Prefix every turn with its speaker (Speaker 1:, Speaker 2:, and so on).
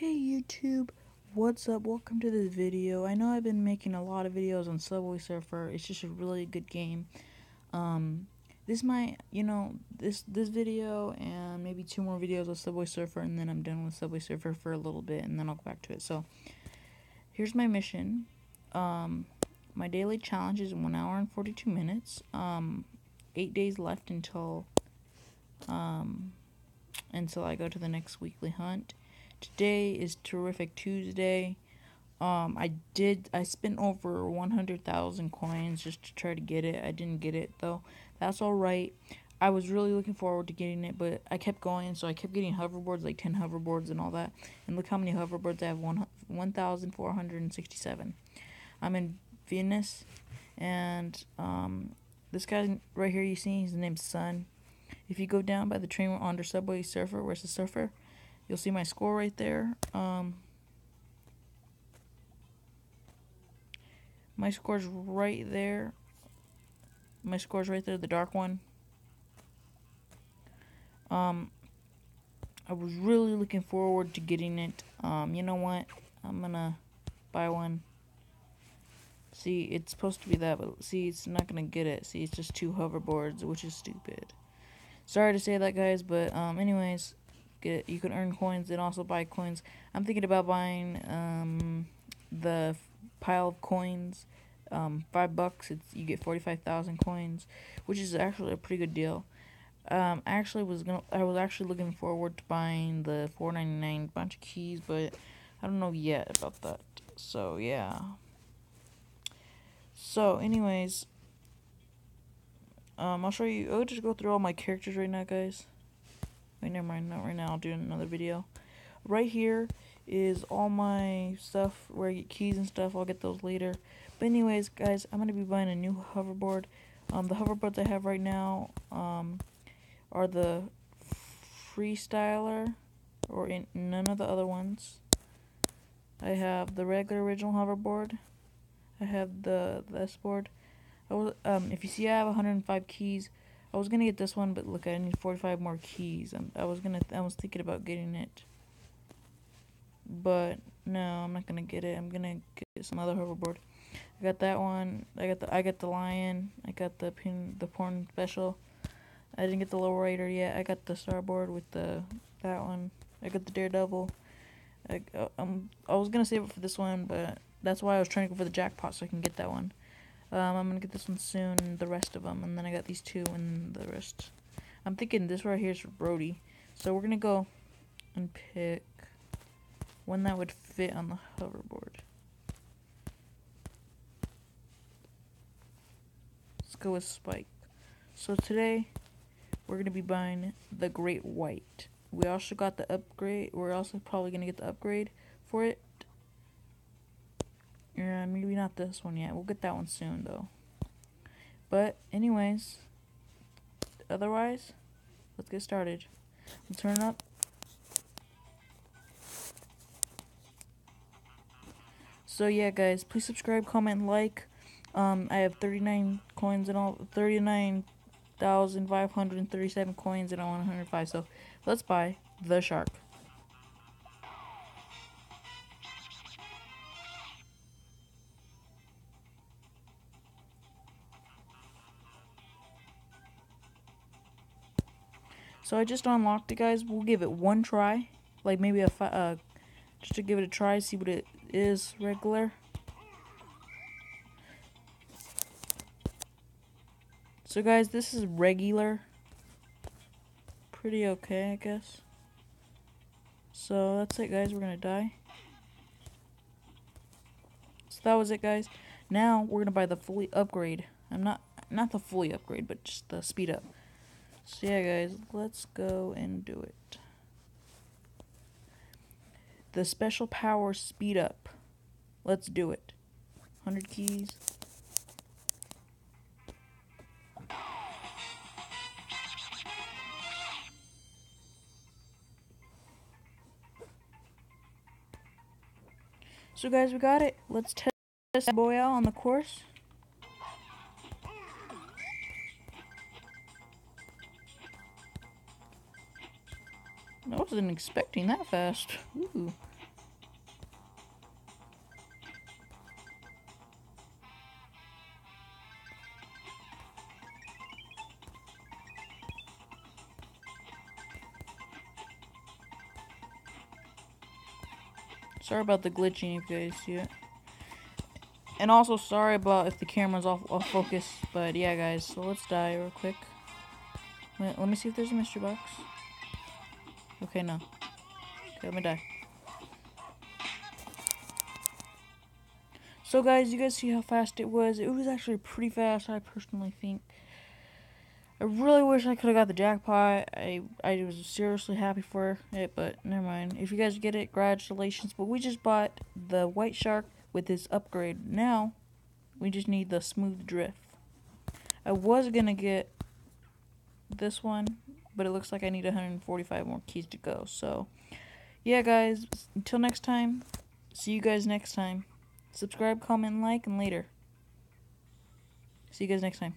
Speaker 1: Hey YouTube, what's up? Welcome to this video. I know I've been making a lot of videos on Subway Surfer. It's just a really good game. Um, this might, you know, this this video and maybe two more videos of Subway Surfer, and then I'm done with Subway Surfer for a little bit, and then I'll go back to it. So, here's my mission. Um, my daily challenge is one hour and 42 minutes. Um, eight days left until um until I go to the next weekly hunt. Today is terrific Tuesday. Um, I did. I spent over one hundred thousand coins just to try to get it. I didn't get it though. That's all right. I was really looking forward to getting it, but I kept going, so I kept getting hoverboards, like ten hoverboards and all that. And look how many hoverboards I have. One one thousand four hundred and sixty-seven. I'm in Venice, and um, this guy right here you see, his name's Sun. If you go down by the train under Subway Surfer, where's the surfer? You'll see my score right there. Um, my score's right there. My score's right there, the dark one. Um, I was really looking forward to getting it. Um, you know what? I'm gonna buy one. See, it's supposed to be that, but see, it's not gonna get it. See, it's just two hoverboards, which is stupid. Sorry to say that, guys, but um, anyways, get you can earn coins and also buy coins. I'm thinking about buying um the pile of coins. Um, five bucks, it's you get forty five thousand coins, which is actually a pretty good deal. Um, actually was gonna I was actually looking forward to buying the four ninety nine bunch of keys, but I don't know yet about that. So yeah. So anyways, um, I'll show you. I'll just go through all my characters right now, guys. Wait, never mind. Not right now. I'll do another video. Right here is all my stuff where I get keys and stuff. I'll get those later. But anyways, guys, I'm gonna be buying a new hoverboard. Um, the hoverboards I have right now um, are the Freestyler, or in none of the other ones. I have the regular original hoverboard. I have the the S board. I was um if you see I have 105 keys. I was gonna get this one, but look, I need 45 more keys. I'm, I was gonna I was thinking about getting it, but no, I'm not gonna get it. I'm gonna get some other hoverboard. I got that one. I got the I got the lion. I got the pin the porn special. I didn't get the lowrider yet. I got the starboard with the that one. I got the daredevil. I um I was gonna save it for this one, but that's why I was trying to go for the jackpot so I can get that one. Um, I'm gonna get this one soon, the rest of them, and then I got these two and the rest. I'm thinking this right here is for Brody, so we're gonna go and pick one that would fit on the hoverboard. Let's go with Spike. So today we're gonna be buying the Great White. We also got the upgrade. We're also probably gonna get the upgrade for it. Yeah, maybe not this one yet. We'll get that one soon though. But anyways, otherwise, let's get started. We'll turn up. So yeah, guys, please subscribe, comment, like. Um, I have 39 coins and all, 39,537 coins and I want 105. So let's buy the shark. So I just unlocked it, guys. We'll give it one try, like maybe a uh, just to give it a try, see what it is regular. So guys, this is regular. Pretty okay, I guess. So that's it, guys. We're gonna die. So that was it, guys. Now we're gonna buy the fully upgrade. I'm not not the fully upgrade, but just the speed up. So yeah, guys, let's go and do it. The special power speed up. Let's do it. 100 keys. So guys, we got it. Let's test this boy out on the course. I wasn't expecting that fast. Ooh. Sorry about the glitching if you guys see it. And also sorry about if the camera's off, off focus. But yeah, guys, so let's die real quick. Let, let me see if there's a mystery box. Okay, no. Okay, let me die. So guys, you guys see how fast it was? It was actually pretty fast, I personally think. I really wish I could have got the jackpot. I I was seriously happy for it, but never mind. If you guys get it, congratulations. But we just bought the white shark with this upgrade. Now, we just need the smooth drift. I was gonna get this one, but it looks like I need 145 more keys to go. So, yeah, guys. Until next time. See you guys next time. Subscribe, comment, like, and later. See you guys next time.